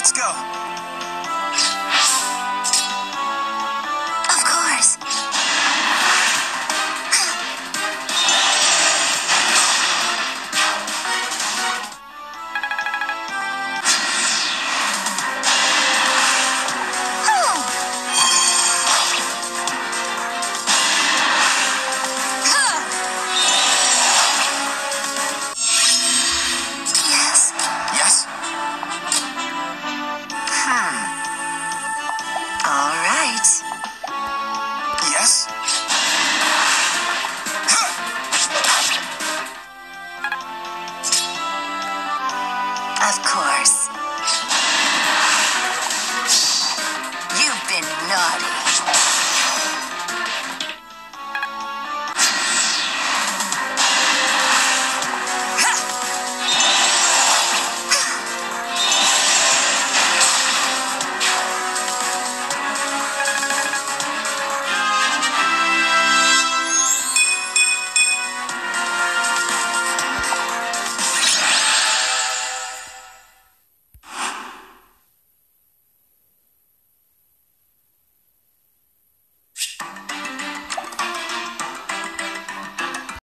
Let's go. Naughty.